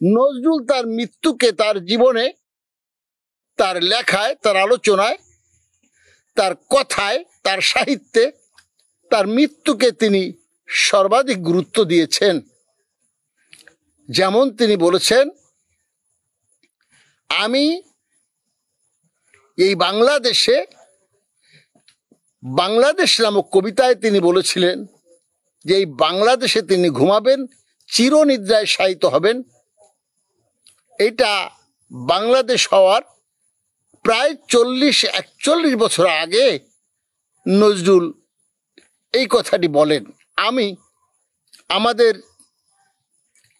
নজরুল তার মৃত্যুকে তার জীবনে, তার লেখায়, তার আলোচনায়, তার কথায়, তার সাহিত্যে, তার মৃত্যুকে তিনি সর্বাধিক গুরুত্ব দিয়েছেন। যেমন তিনি বলেছেন, আমি এই বাংলাদেশে, বাংলাদেশ নামক কবিতায় তিনি বলেছিলেন যে, এই বাংলাদেশে তিনি ঘুমাবেন, চিরনিদ্রায় শায়িত হবেন এটা বাংলাদেশ হওয়ার প্রায় চল্লিশ, একচল্লিশ বছর আগে নজরুল এই কথাটি বলেন। আমি আমাদের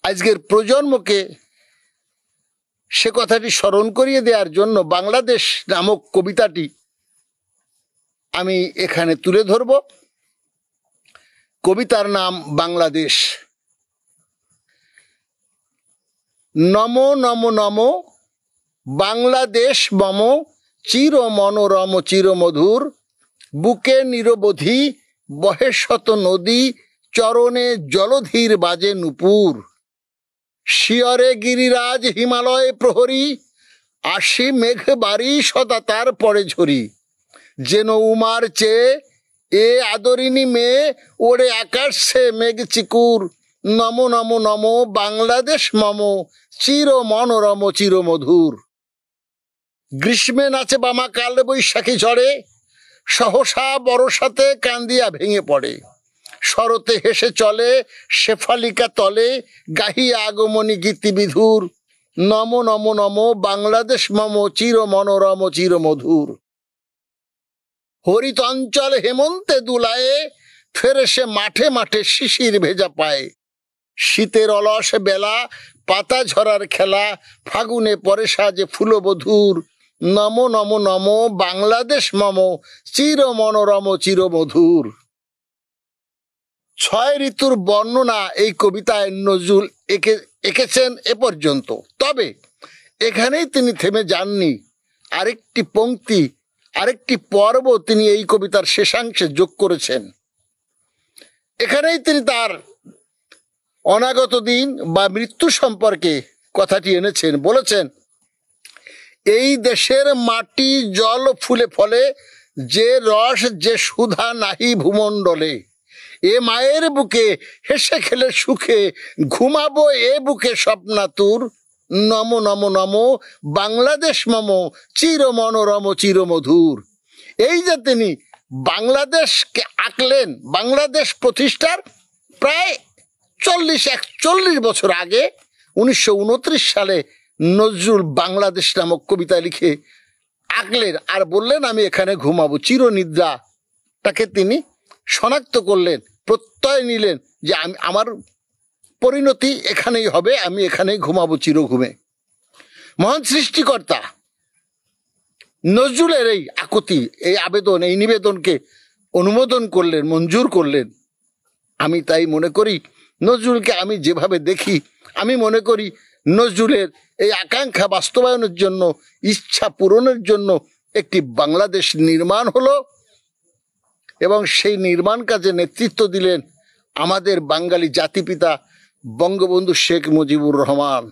আজকের প্রজন্মকে সে কথাটি স্মরণ করিয়ে দেওয়ার জন্য বাংলাদেশ নামক কবিতাটি আমি এখানে তুলে ধরব। কবিতার নাম বাংলাদেশ। নম নম নম। বাংলাদেশ মম চির মনোরম চির মধুর বুকে নিরবধি, বহে শত নদী, চরণে জলধীর বাজে নুপুর। শিয়রে গিরিরাজ হিমালয় প্রহরী, আসি মেঘ বাড়ি সদা তার পরে ঝরি। যেন উমার চেয়ে, এ আদরিনী মেয়ে ওরে আকাশে মেঘ চিকুর। নম নম নম, বাংলাদেশ মম চির মনোরম, চির মধুর। গ্রীষ্মে নাচে বামা কাল বৈশাখী ঝড়ে, সহসা বরসাতে কান্দিয়া ভেঙে পড়ে। শরতে হেসে চলে শেফালিকা তলে, গাহিয়া আগমনী গীতি বিধুর। নম নম নম, বাংলাদেশ মম চির মনোরম, চির মধুর। হরিত অঞ্চল হেমন্তে দুলায়ে ফেরে সে মাঠে মাঠে শিশির ভেজা পায়। শীতের অলস বেলা, পাতা ঝরার খেলা, ফাগুনে পরে সাজে ফুলবধূর। নম নম নম, বাংলাদেশ মম, চির মনোরম, চির মধুর। ছয় ঋতুর বর্ণনা এই কবিতায় নজরুল এঁকে, এঁকেছেন এ পর্যন্ত। তবে এখানেই তিনি থেমে যাননি। আরেকটি পংক্তি আরেকটি পর্ব তিনি এই কবিতার শেষাংশে যোগ করেছেন। এখানেই তিনি তার অনাগত দিন বা মৃত্যু সম্পর্কে কথাটি এনেছেন, বলেছেন, এই দেশের মাটি, জল ফুলে ফলে যে রস, যে সুধা নাহি ভূমণ্ডলে, এ মায়ের বুকে হেসে খেলে সুখে, ঘুমাবো এ বুকে স্বপ্নাতুর, নম নম নম, বাংলাদেশ মম, চির মনোরম, চির মধুর। এই যে তিনি বাংলাদেশকে আঁকলেন, বাংলাদেশ প্রতিষ্ঠার প্রায় চল্লিশ, একচল্লিশ বছর আগে উনিশশো উনত্রিশ সালে নজরুল বাংলাদেশ নামক কবিতা লিখে আঁকলেন আর বললেন, আমি এখানে ঘুমাবো। চিরনিদ্রা তাকে তিনি শনাক্ত করলেন, প্রত্যয় নিলেন যে, আমি, আমার পরিণতি এখানেই হবে, আমি এখানেই ঘুমাবো চির ঘুমে মহান সৃষ্টিকর্তা নজরুলের এই আকুতি, এই আবেদন, এই নিবেদনকে অনুমোদন করলেন, মঞ্জুর করলেন। আমি তাই মনে করি নজরুলকে আমি যেভাবে দেখি, আমি মনে করি নজরুলের এই আকাঙ্ক্ষা বাস্তবায়নের জন্য, ইচ্ছা পূরণের জন্য একটি বাংলাদেশ নির্মাণ হলো এবং সেই নির্মাণ কাজে নেতৃত্ব দিলেন আমাদের বাঙালি জাতিপিতা বঙ্গবন্ধু শেখ মুজিবুর রহমান।